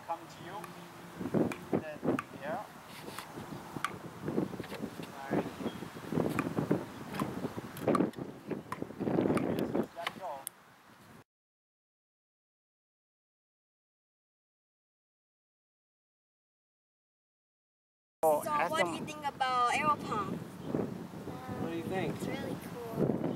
coming to you. Then, yeah. So what do you think about Aeropong? What do you think? It's really cool.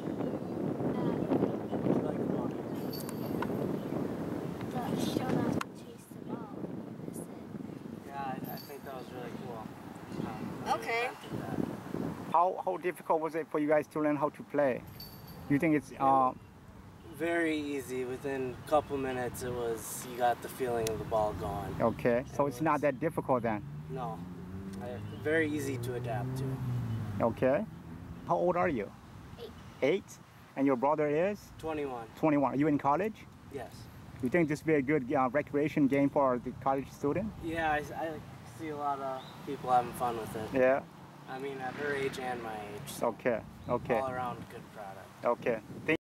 Was really cool. Um, Okay. I did that. How how difficult was it for you guys to learn how to play? You think it's uh, Very easy. Within a couple minutes, it was you got the feeling of the ball going. okay? So it's not that difficult then. No, I, very easy to adapt to. Okay. How old are you? Eight. Eight. And your brother is 21. 21. Are you in college? Yes. You think this would be a good uh, recreation game for the college student? Yeah, I, I see a lot of people having fun with it. Yeah. I mean, at her age and my age. So Okay. Okay. all around good product. Okay. Thank